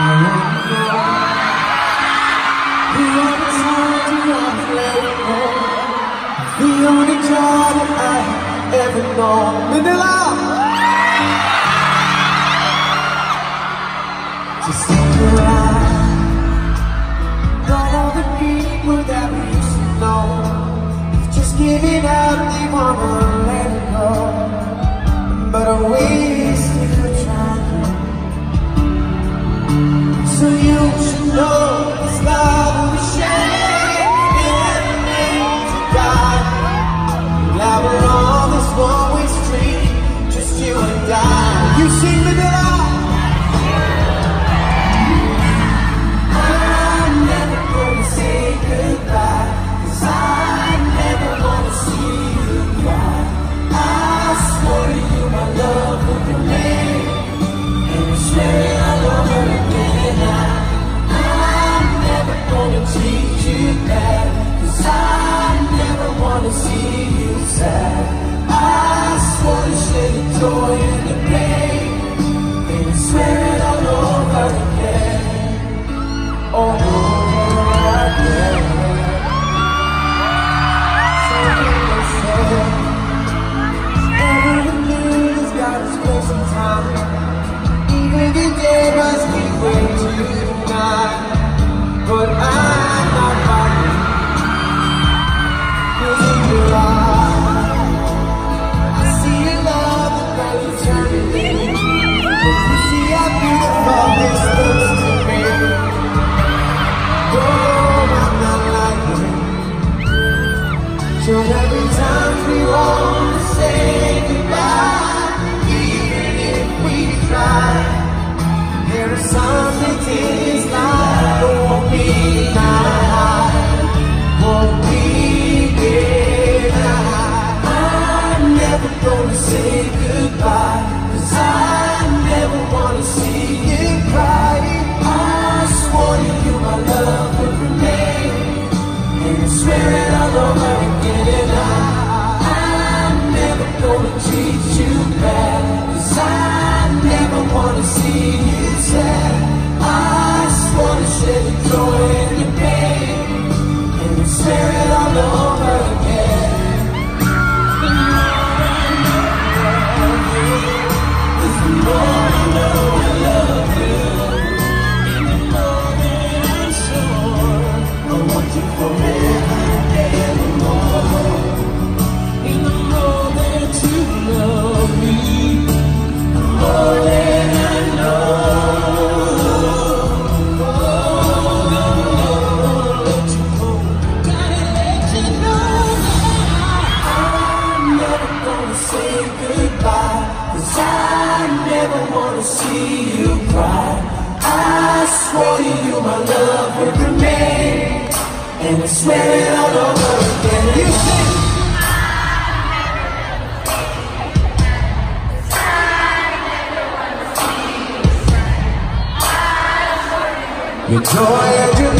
Mm-hmm. swearing I'm never gonna you I never wanna see see you cry. I swore to you my love would remain, and I swear it all over again. And you sing. Your joy and your